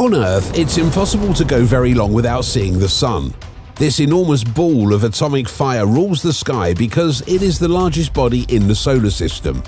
On Earth, it's impossible to go very long without seeing the Sun. This enormous ball of atomic fire rules the sky because it is the largest body in the solar system.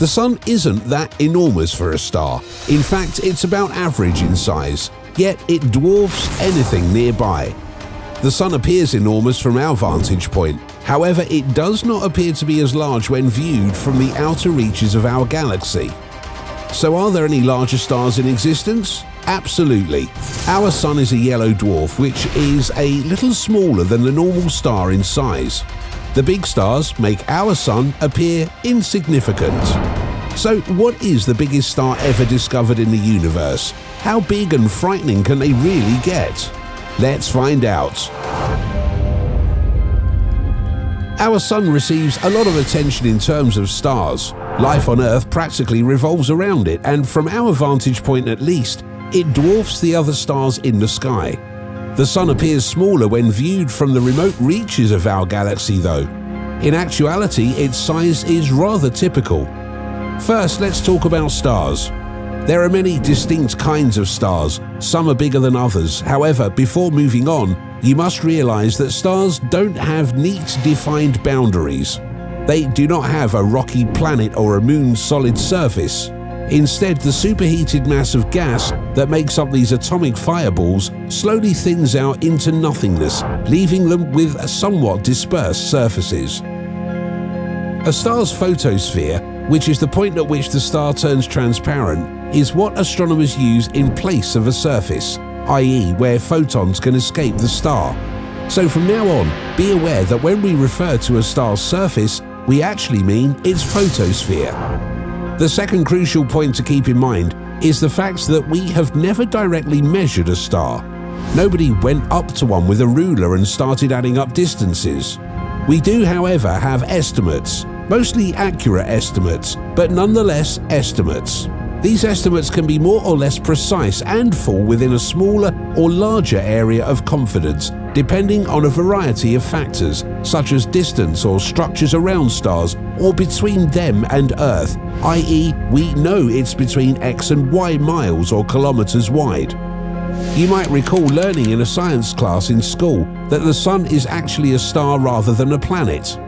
The Sun isn't that enormous for a star. In fact, it's about average in size, yet it dwarfs anything nearby. The Sun appears enormous from our vantage point, however it does not appear to be as large when viewed from the outer reaches of our galaxy. So are there any larger stars in existence? Absolutely. Our Sun is a yellow dwarf, which is a little smaller than the normal star in size. The big stars make our Sun appear insignificant. So, what is the biggest star ever discovered in the universe? How big and frightening can they really get? Let's find out. Our Sun receives a lot of attention in terms of stars. Life on Earth practically revolves around it, and from our vantage point at least, it dwarfs the other stars in the sky. The Sun appears smaller when viewed from the remote reaches of our galaxy though. In actuality, its size is rather typical. First, let's talk about stars. There are many distinct kinds of stars, some are bigger than others. However, before moving on, you must realize that stars don't have neat defined boundaries. They do not have a rocky planet or a moon's solid surface. Instead, the superheated mass of gas that makes up these atomic fireballs slowly thins out into nothingness, leaving them with somewhat dispersed surfaces. A star's photosphere, which is the point at which the star turns transparent, is what astronomers use in place of a surface, i.e. where photons can escape the star. So from now on, be aware that when we refer to a star's surface, we actually mean its photosphere. The second crucial point to keep in mind is the fact that we have never directly measured a star. Nobody went up to one with a ruler and started adding up distances. We do, however, have estimates, mostly accurate estimates, but nonetheless estimates. These estimates can be more or less precise and fall within a smaller or larger area of confidence, depending on a variety of factors, such as distance or structures around stars or between them and Earth, i.e. we know it's between X and Y miles or kilometers wide. You might recall learning in a science class in school that the Sun is actually a star rather than a planet.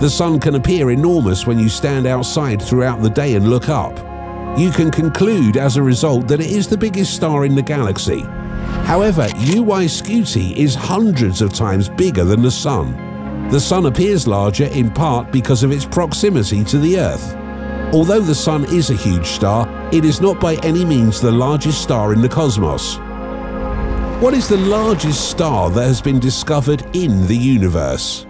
The Sun can appear enormous when you stand outside throughout the day and look up. You can conclude as a result that it is the biggest star in the galaxy. However, UY Scuti is hundreds of times bigger than the Sun. The Sun appears larger in part because of its proximity to the Earth. Although the Sun is a huge star, it is not by any means the largest star in the cosmos. What is the largest star that has been discovered in the universe?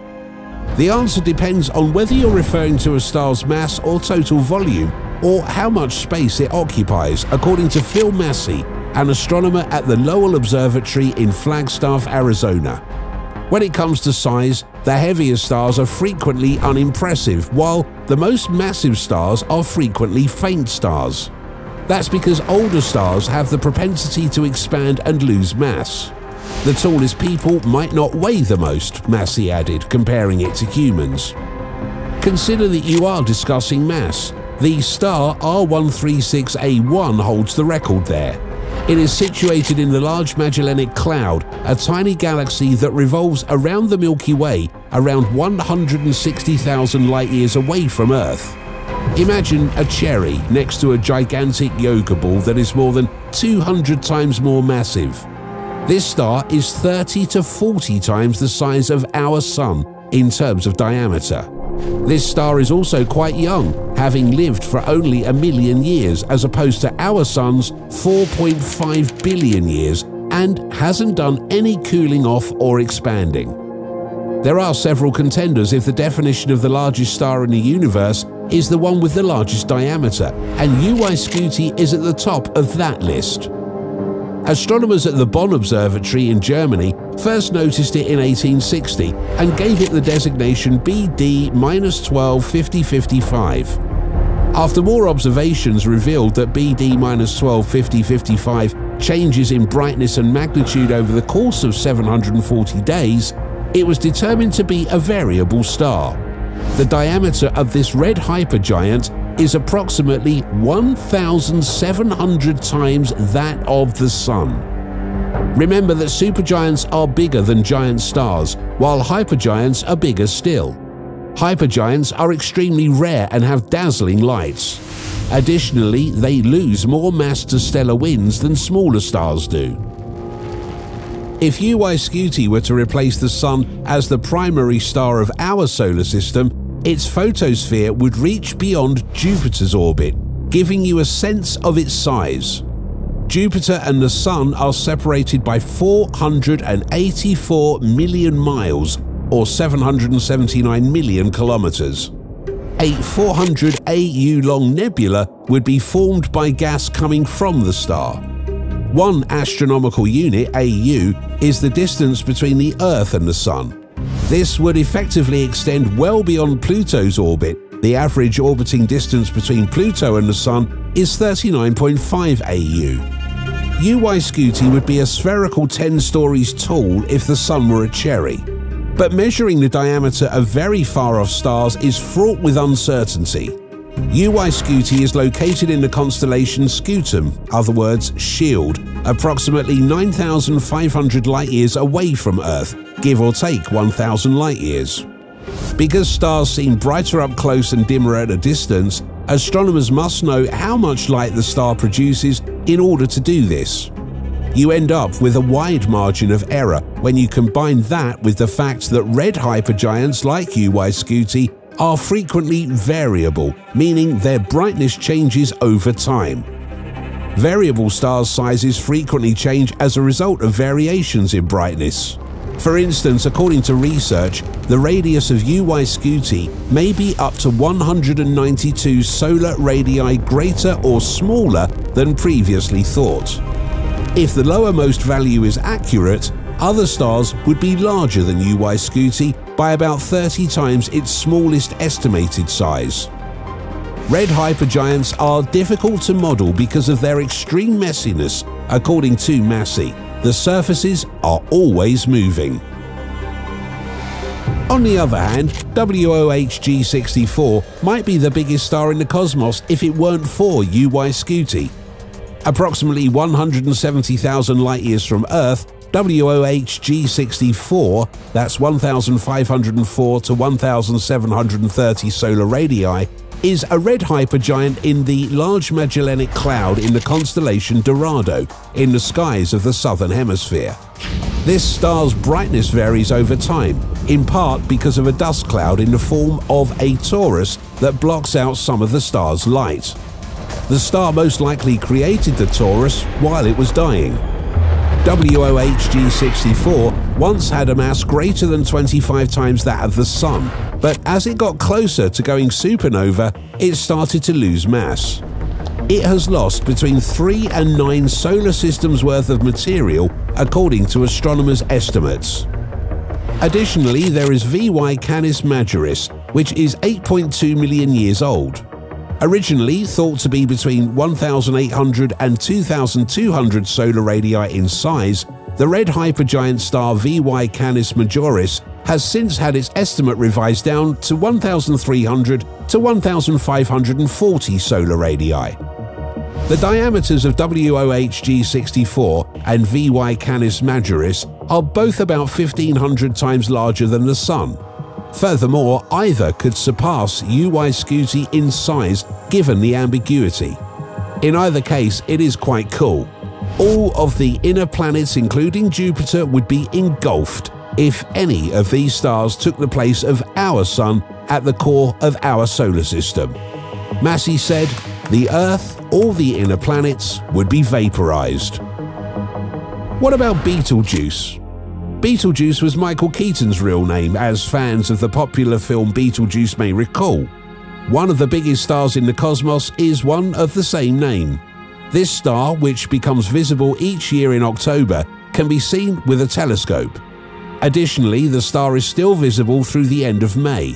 The answer depends on whether you're referring to a star's mass or total volume or how much space it occupies, according to Phil Massey, an astronomer at the Lowell Observatory in Flagstaff, Arizona. When it comes to size, the heavier stars are frequently unimpressive, while the most massive stars are frequently faint stars. That's because older stars have the propensity to expand and lose mass. The tallest people might not weigh the most, Massey added, comparing it to humans. Consider that you are discussing mass, the star R136A1 holds the record there. It is situated in the Large Magellanic Cloud, a tiny galaxy that revolves around the Milky Way around 160,000 light years away from Earth. Imagine a cherry next to a gigantic yoga ball that is more than 200 times more massive. This star is 30 to 40 times the size of our Sun in terms of diameter. This star is also quite young, having lived for only a million years as opposed to our Sun's 4.5 billion years and hasn't done any cooling off or expanding. There are several contenders if the definition of the largest star in the universe is the one with the largest diameter, and UY Scuti is at the top of that list. Astronomers at the Bonn Observatory in Germany first noticed it in 1860 and gave it the designation BD 125055. After more observations revealed that BD 125055 changes in brightness and magnitude over the course of 740 days, it was determined to be a variable star. The diameter of this red hypergiant is approximately 1,700 times that of the Sun. Remember that supergiants are bigger than giant stars, while hypergiants are bigger still. Hypergiants are extremely rare and have dazzling lights. Additionally, they lose more mass to stellar winds than smaller stars do. If UY Scuti were to replace the Sun as the primary star of our solar system, its photosphere would reach beyond Jupiter's orbit, giving you a sense of its size. Jupiter and the Sun are separated by 484 million miles, or 779 million kilometers. A 400 AU long nebula would be formed by gas coming from the star. One astronomical unit, AU, is the distance between the Earth and the Sun. This would effectively extend well beyond Pluto's orbit. The average orbiting distance between Pluto and the Sun is 39.5 AU. UY Scuti would be a spherical 10 stories tall if the Sun were a cherry. But measuring the diameter of very far off stars is fraught with uncertainty. UY Scuti is located in the constellation Scutum, other words, Shield, approximately 9,500 light years away from Earth, give or take 1,000 light years. Because stars seem brighter up close and dimmer at a distance, astronomers must know how much light the star produces in order to do this. You end up with a wide margin of error when you combine that with the fact that red hypergiants like UY Scuti are frequently variable, meaning their brightness changes over time. Variable stars' sizes frequently change as a result of variations in brightness. For instance, according to research, the radius of UY Scuti may be up to 192 solar radii greater or smaller than previously thought. If the lowermost value is accurate, other stars would be larger than UY Scuti by about 30 times its smallest estimated size. Red hypergiants are difficult to model because of their extreme messiness, according to Massey, the surfaces are always moving. On the other hand, WOHG 64 might be the biggest star in the cosmos if it weren't for UY Scuti. Approximately 170,000 light years from Earth, WOHG 64, that's 1,504 to 1,730 solar radii, is a red hypergiant in the Large Magellanic Cloud in the constellation Dorado, in the skies of the southern hemisphere. This star's brightness varies over time, in part because of a dust cloud in the form of a torus that blocks out some of the star's light. The star most likely created the torus while it was dying. WOHG 64 once had a mass greater than 25 times that of the Sun, but as it got closer to going supernova, it started to lose mass. It has lost between 3 and 9 solar systems worth of material, according to astronomers' estimates. Additionally, there is VY Canis Majoris, which is 8.2 million years old. Originally thought to be between 1,800 and 2,200 solar radii in size, the red hypergiant star VY Canis Majoris has since had its estimate revised down to 1,300 to 1,540 solar radii. The diameters of WOHG 64 and VY Canis Majoris are both about 1,500 times larger than the Sun. Furthermore, either could surpass UY Scuti in size given the ambiguity. In either case, it is quite cool. All of the inner planets, including Jupiter, would be engulfed if any of these stars took the place of our Sun at the core of our solar system. Massey said, the Earth, all the inner planets, would be vaporized. What about Betelgeuse? Betelgeuse was Michael Keaton's real name, as fans of the popular film Beetlejuice may recall. One of the biggest stars in the cosmos is one of the same name. This star, which becomes visible each year in October, can be seen with a telescope. Additionally, the star is still visible through the end of May.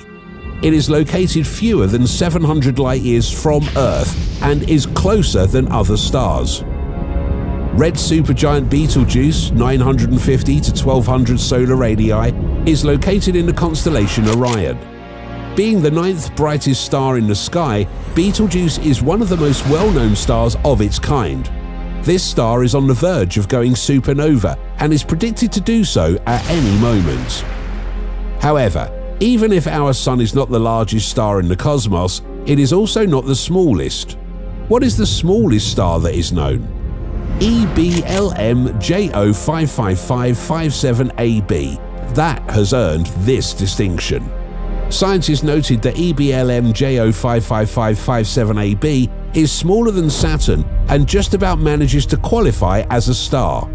It is located fewer than 700 light years from Earth and is closer than other stars. Red supergiant Betelgeuse, 950 to 1200 solar radii, is located in the constellation Orion. Being the ninth brightest star in the sky, Betelgeuse is one of the most well-known stars of its kind. This star is on the verge of going supernova and is predicted to do so at any moment. However, even if our Sun is not the largest star in the cosmos, it is also not the smallest. What is the smallest star that is known? EBLM JO55557AB. That has earned this distinction. Scientists noted that EBLM JO55557AB is smaller than Saturn and just about manages to qualify as a star.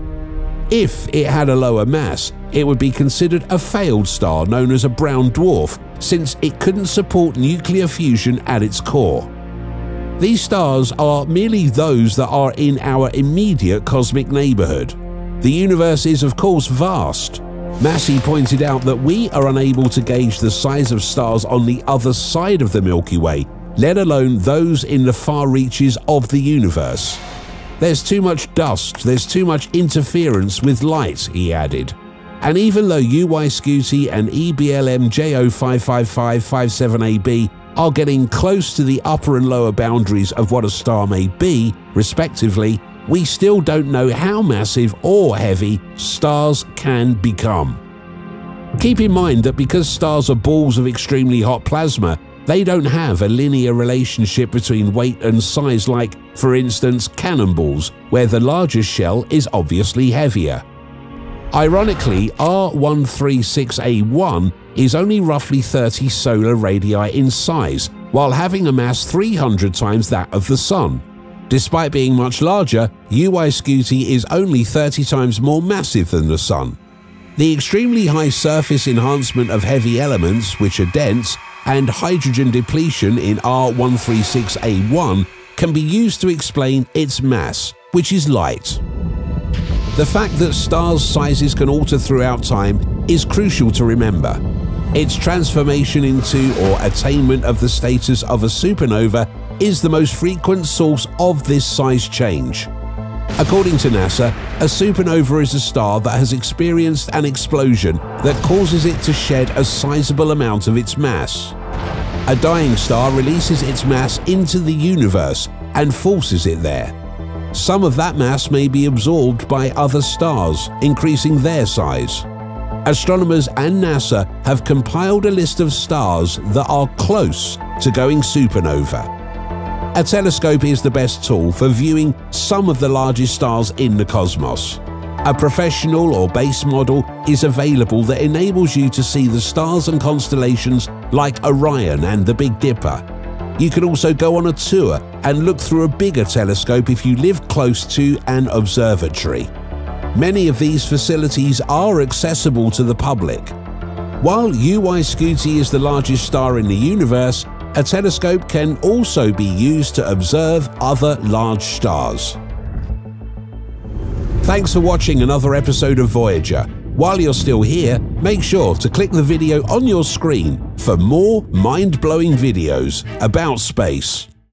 If it had a lower mass, it would be considered a failed star known as a brown dwarf since it couldn't support nuclear fusion at its core. These stars are merely those that are in our immediate cosmic neighbourhood. The universe is of course vast. Massey pointed out that we are unable to gauge the size of stars on the other side of the Milky Way, let alone those in the far reaches of the universe. There's too much dust, there's too much interference with light, he added. And even though UY Scuti and EBLM JO55557AB are getting close to the upper and lower boundaries of what a star may be, respectively, we still don't know how massive or heavy stars can become. Keep in mind that because stars are balls of extremely hot plasma, they don't have a linear relationship between weight and size like, for instance, cannonballs, where the largest shell is obviously heavier. Ironically, R136A1 is only roughly 30 solar radii in size, while having a mass 300 times that of the Sun. Despite being much larger, UY Scuti is only 30 times more massive than the Sun. The extremely high surface enhancement of heavy elements, which are dense, and hydrogen depletion in R136A1 can be used to explain its mass, which is light. The fact that stars' sizes can alter throughout time is crucial to remember. Its transformation into or attainment of the status of a supernova is the most frequent source of this size change. According to NASA, a supernova is a star that has experienced an explosion that causes it to shed a sizable amount of its mass. A dying star releases its mass into the universe and forces it there. Some of that mass may be absorbed by other stars, increasing their size astronomers and NASA have compiled a list of stars that are close to going supernova. A telescope is the best tool for viewing some of the largest stars in the cosmos. A professional or base model is available that enables you to see the stars and constellations like Orion and the Big Dipper. You can also go on a tour and look through a bigger telescope if you live close to an observatory. Many of these facilities are accessible to the public. While UY Scuti is the largest star in the universe, a telescope can also be used to observe other large stars. Thanks for watching another episode of Voyager. While you're still here, make sure to click the video on your screen for more mind-blowing videos about space.